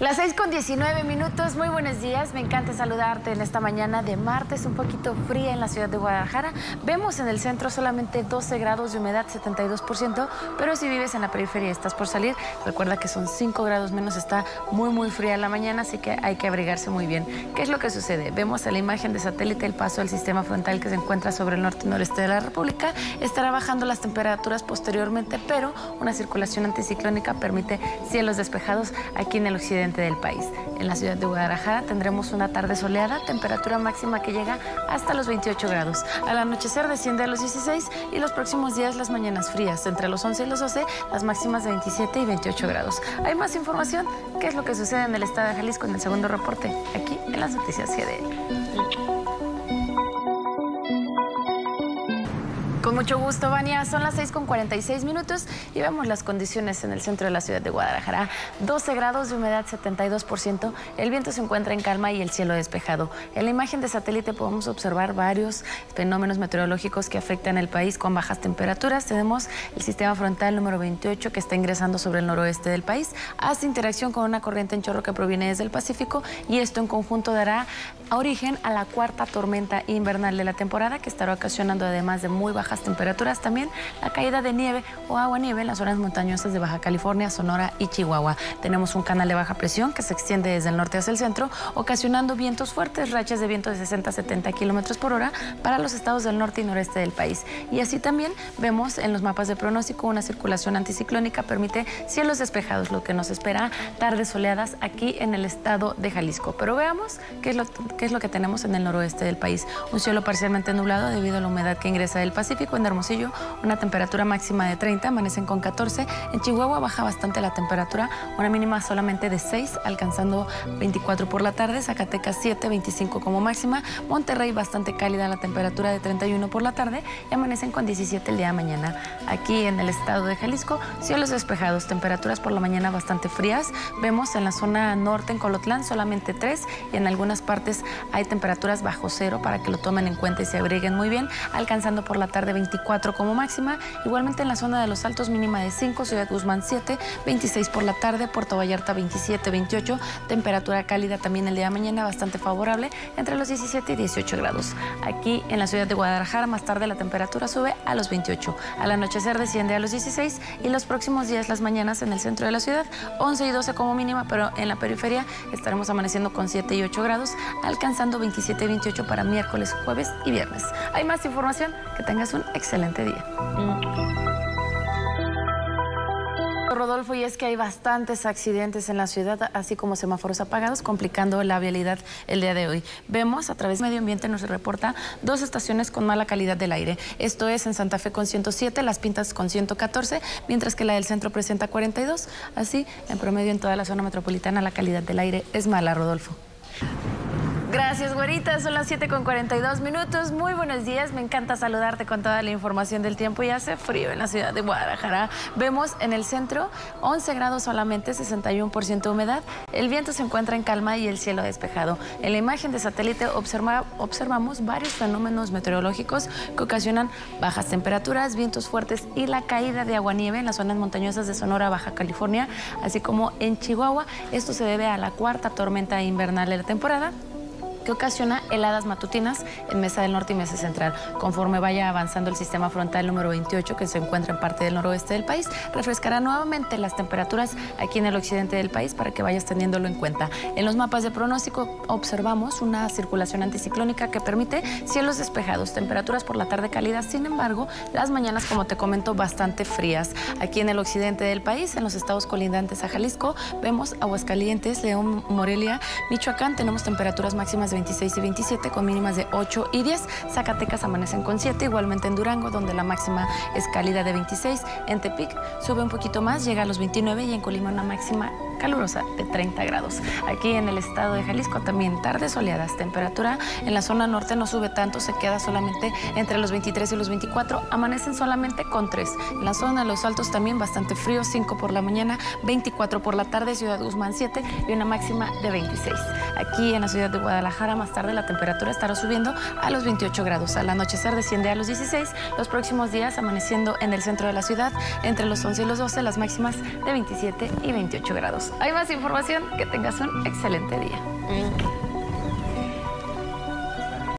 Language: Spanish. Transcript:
Las 6 con 19 minutos, muy buenos días, me encanta saludarte en esta mañana de martes, un poquito fría en la ciudad de Guadalajara. Vemos en el centro solamente 12 grados de humedad, 72%, pero si vives en la periferia y estás por salir, recuerda que son 5 grados menos, está muy muy fría en la mañana, así que hay que abrigarse muy bien. ¿Qué es lo que sucede? Vemos en la imagen de satélite el paso del sistema frontal que se encuentra sobre el norte y noreste de la República, estará bajando las temperaturas posteriormente, pero una circulación anticiclónica permite cielos despejados aquí en el occidente del país. En la ciudad de Guadalajara tendremos una tarde soleada, temperatura máxima que llega hasta los 28 grados. Al anochecer desciende a los 16 y los próximos días las mañanas frías, entre los 11 y los 12, las máximas de 27 y 28 grados. Hay más información, qué es lo que sucede en el estado de Jalisco en el segundo reporte, aquí en las noticias GDL. Con mucho gusto, Vania. Son las 6 con 46 minutos y vemos las condiciones en el centro de la ciudad de Guadalajara. 12 grados de humedad, 72%. El viento se encuentra en calma y el cielo despejado. En la imagen de satélite podemos observar varios fenómenos meteorológicos que afectan el país con bajas temperaturas. Tenemos el sistema frontal número 28 que está ingresando sobre el noroeste del país. Hace interacción con una corriente en chorro que proviene desde el Pacífico y esto en conjunto dará origen a la cuarta tormenta invernal de la temporada que estará ocasionando además de muy bajas temperaturas, también la caída de nieve o agua nieve en las zonas montañosas de Baja California, Sonora y Chihuahua. Tenemos un canal de baja presión que se extiende desde el norte hacia el centro, ocasionando vientos fuertes, rachas de viento de 60 a 70 kilómetros por hora para los estados del norte y noreste del país. Y así también vemos en los mapas de pronóstico una circulación anticiclónica permite cielos despejados, lo que nos espera tardes soleadas aquí en el estado de Jalisco. Pero veamos qué es lo, qué es lo que tenemos en el noroeste del país. Un cielo parcialmente nublado debido a la humedad que ingresa del Pacífico en Hermosillo una temperatura máxima de 30, amanecen con 14. En Chihuahua baja bastante la temperatura, una mínima solamente de 6, alcanzando 24 por la tarde. Zacatecas 7, 25 como máxima. Monterrey bastante cálida la temperatura de 31 por la tarde y amanecen con 17 el día de mañana. Aquí en el estado de Jalisco, cielos despejados, temperaturas por la mañana bastante frías. Vemos en la zona norte, en Colotlán, solamente 3 y en algunas partes hay temperaturas bajo cero para que lo tomen en cuenta y se abriguen muy bien, alcanzando por la tarde 24 como máxima. Igualmente en la zona de los Altos mínima de 5, Ciudad Guzmán 7, 26 por la tarde, Puerto Vallarta 27, 28, temperatura cálida también el día de mañana bastante favorable entre los 17 y 18 grados. Aquí en la ciudad de Guadalajara más tarde la temperatura sube a los 28. Al anochecer desciende a los 16 y los próximos días las mañanas en el centro de la ciudad 11 y 12 como mínima, pero en la periferia estaremos amaneciendo con 7 y 8 grados, alcanzando 27 y 28 para miércoles, jueves y viernes. Hay más información, que tengas un excelente día. Rodolfo, y es que hay bastantes accidentes en la ciudad, así como semáforos apagados, complicando la vialidad el día de hoy. Vemos, a través de Medio Ambiente nos reporta dos estaciones con mala calidad del aire. Esto es en Santa Fe con 107, Las Pintas con 114, mientras que la del centro presenta 42. Así, en promedio en toda la zona metropolitana la calidad del aire es mala, Rodolfo. Gracias, güerita. Son las 7 con 42 minutos. Muy buenos días. Me encanta saludarte con toda la información del tiempo. Y hace frío en la ciudad de Guadalajara. Vemos en el centro 11 grados solamente, 61% humedad. El viento se encuentra en calma y el cielo despejado. En la imagen de satélite observamos varios fenómenos meteorológicos que ocasionan bajas temperaturas, vientos fuertes y la caída de agua-nieve en las zonas montañosas de Sonora, Baja California, así como en Chihuahua. Esto se debe a la cuarta tormenta invernal de la temporada que ocasiona heladas matutinas en Mesa del Norte y Mesa Central. Conforme vaya avanzando el sistema frontal número 28, que se encuentra en parte del noroeste del país, refrescará nuevamente las temperaturas aquí en el occidente del país para que vayas teniéndolo en cuenta. En los mapas de pronóstico observamos una circulación anticiclónica que permite cielos despejados, temperaturas por la tarde cálidas, sin embargo, las mañanas, como te comento, bastante frías. Aquí en el occidente del país, en los estados colindantes a Jalisco, vemos Aguascalientes, León, Morelia, Michoacán, tenemos temperaturas máximas de 26 y 27 con mínimas de 8 y 10. Zacatecas amanecen con 7, igualmente en Durango, donde la máxima es cálida de 26. En Tepic sube un poquito más, llega a los 29 y en Colima una máxima calurosa de 30 grados. Aquí en el estado de Jalisco también tardes soleadas, temperatura en la zona norte no sube tanto, se queda solamente entre los 23 y los 24, amanecen solamente con 3. En la zona de los altos también bastante frío, 5 por la mañana, 24 por la tarde, Ciudad Guzmán 7 y una máxima de 26. Aquí en la ciudad de Guadalajara más tarde la temperatura estará subiendo a los 28 grados. Al anochecer desciende a los 16. Los próximos días amaneciendo en el centro de la ciudad entre los 11 y los 12, las máximas de 27 y 28 grados. Hay más información, que tengas un excelente día.